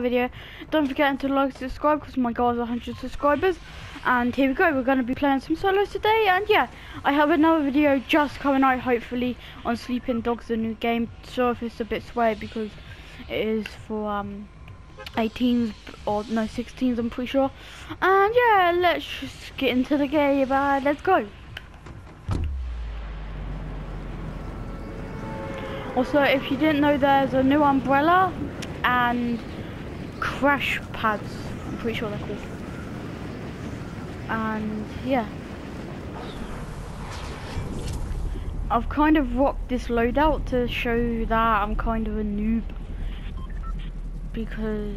video. Don't forget to like, subscribe because my goal is 100 subscribers. And here we go, we're going to be playing some solos today. And yeah, I have another video just coming out hopefully on Sleeping Dogs, the new game. So if it's a bit sway because it is for um 18s or no 16s I'm pretty sure. And yeah, let's just get into the game. Uh, let's go. Also, if you didn't know, there's a new umbrella and crash pads. I'm pretty sure they're called. And yeah. I've kind of rocked this loadout to show that I'm kind of a noob. Because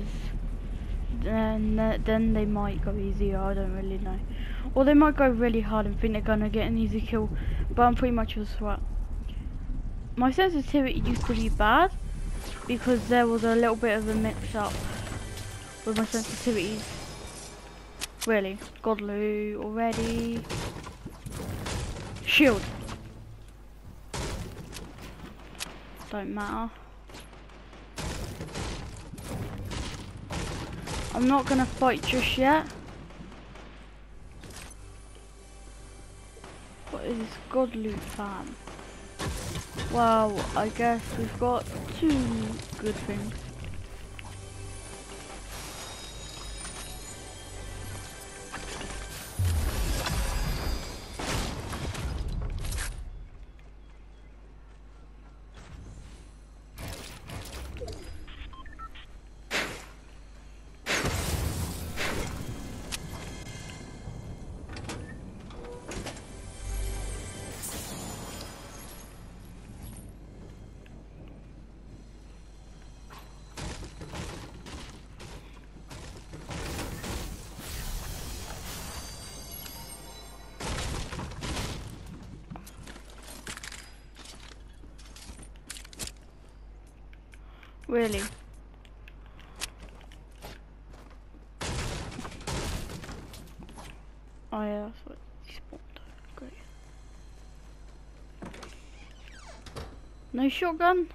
then then they might go easier, I don't really know. Or they might go really hard and think they're gonna get an easy kill. But I'm pretty much a sweat my sensitivity used to be bad because there was a little bit of a mix up with my sensitivities. Really, Godlu already. Shield. Don't matter. I'm not gonna fight just yet. What is this God loot fam? Well, I guess we've got two good things. Really? Oh yeah, that's what he spawned. Great. No shotgun?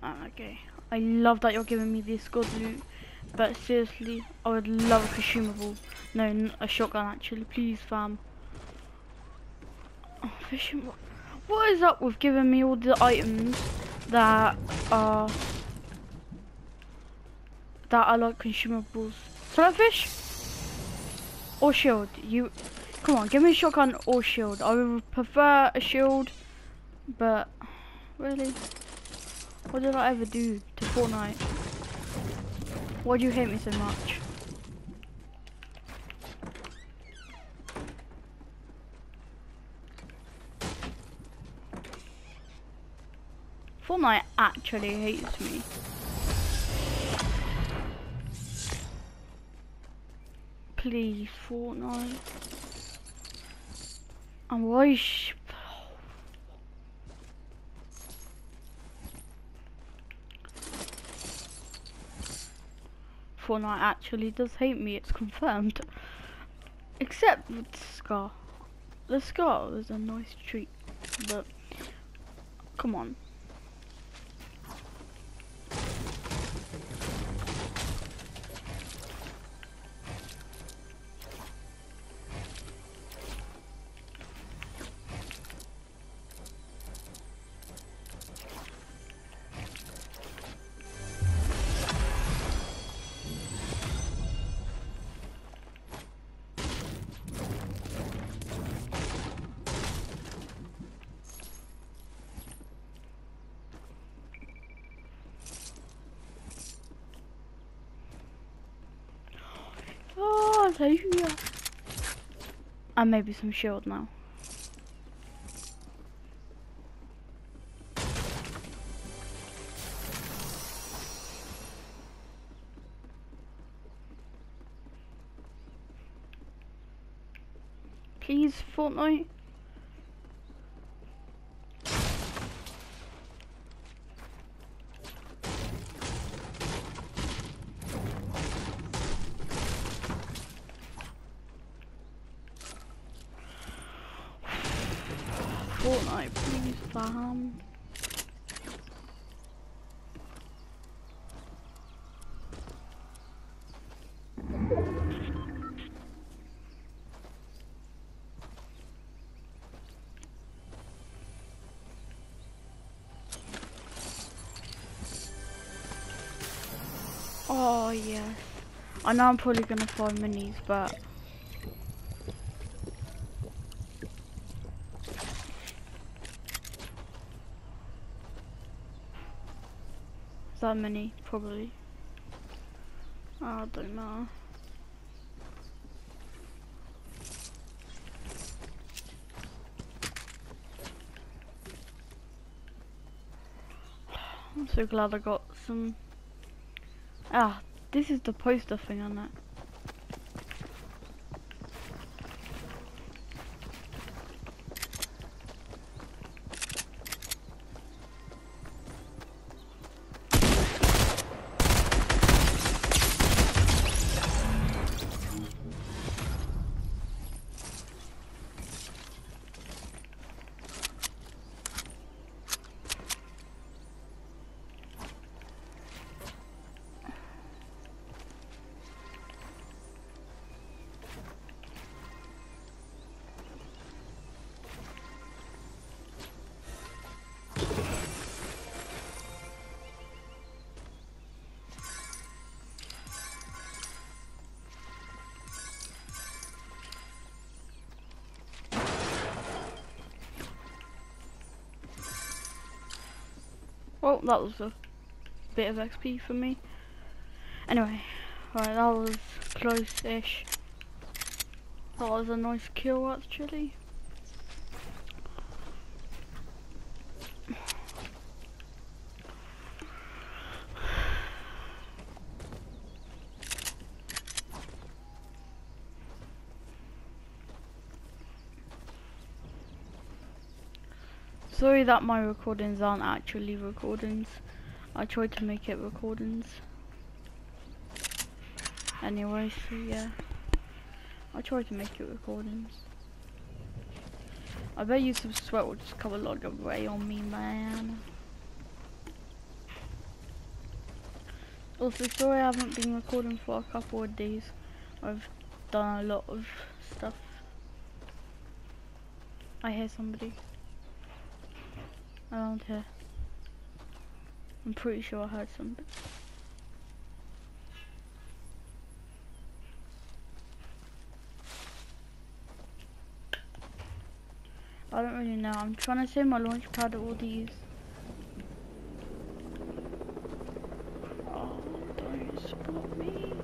Ah, okay. I love that you're giving me this good loot. But seriously, I would love a consumable. No, a shotgun actually. Please, fam. Oh, fishing. What is up with giving me all the items that are that are like consumables. fish or shield? You come on, give me a shotgun or shield. I would prefer a shield, but really, what did I ever do to Fortnite? Why do you hate me so much? Fortnite actually hates me. Please, Fortnite. And why Fortnite actually does hate me, it's confirmed. Except with Scar. The Scar was a nice treat, but come on. Hallelujah. And maybe some shield now. Please. Fortnite, bomb. Oh yes. I know I'm probably gonna find minis, but that many? Probably. I don't know. I'm so glad I got some. Ah, this is the poster thing on that. Well, that was a bit of XP for me. Anyway, right, that was close-ish. That was a nice kill, actually. Sorry that my recordings aren't actually recordings. I tried to make it recordings. Anyway, so yeah. I tried to make it recordings. I bet you some sweat will just come a lot of way on me, man. Also, sorry I haven't been recording for a couple of days. I've done a lot of stuff. I hear somebody around here. I'm pretty sure I heard something. I don't really know. I'm trying to save my launch pad at all these. Oh, don't spot me.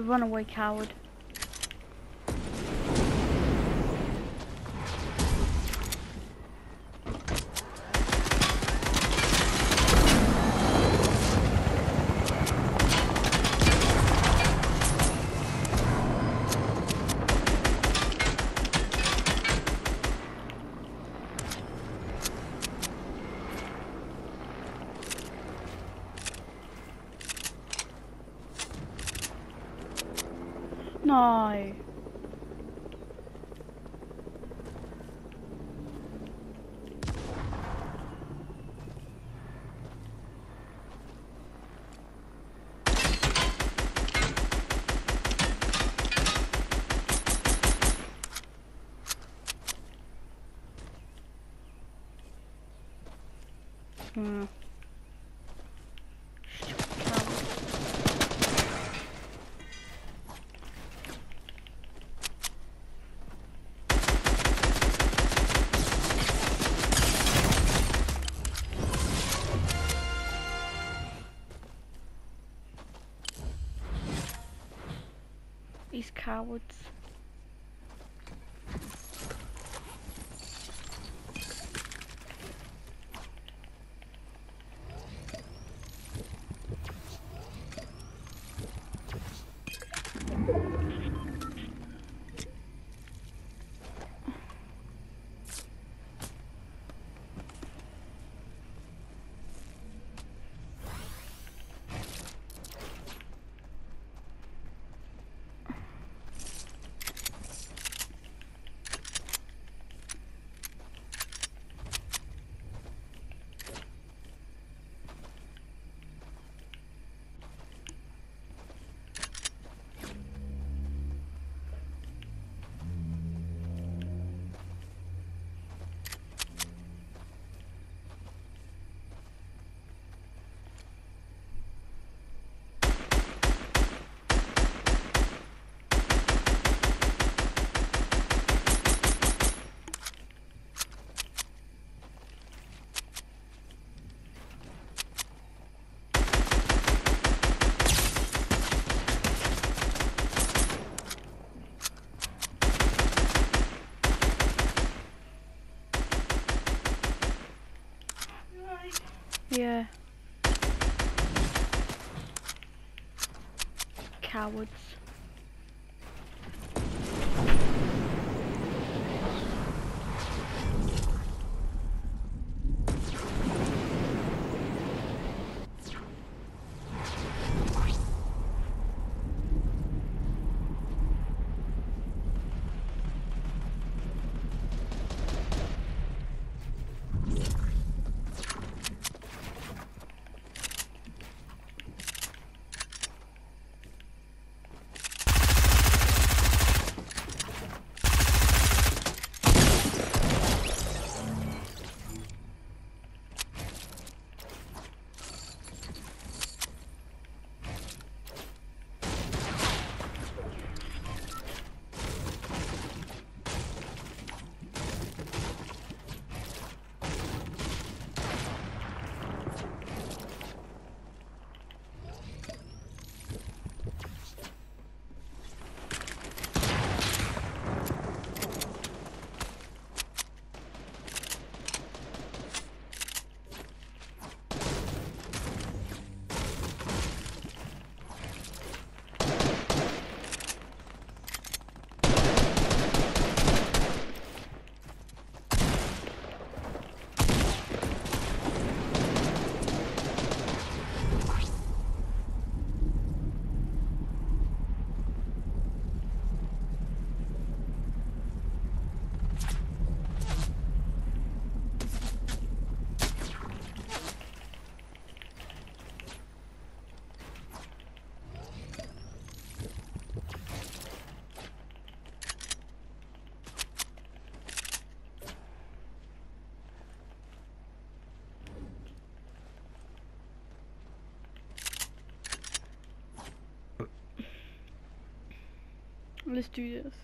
You runaway coward. No. Hmm. These cowards. Yeah. Cowards. Let's do this.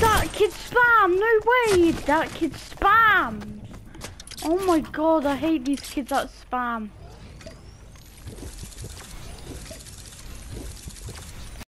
That kid way! That kid spams! Oh my god, I hate these kids that spam.